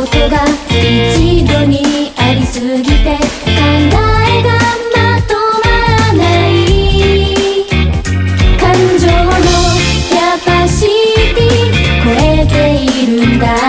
ことが一度にありすぎて考えがまとまらない。感情のキャパシティ超えているんだ。